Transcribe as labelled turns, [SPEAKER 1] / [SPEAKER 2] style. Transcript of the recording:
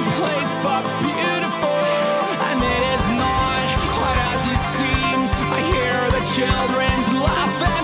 [SPEAKER 1] someplace but beautiful. And it is not quite as it seems. I hear the children's laughing.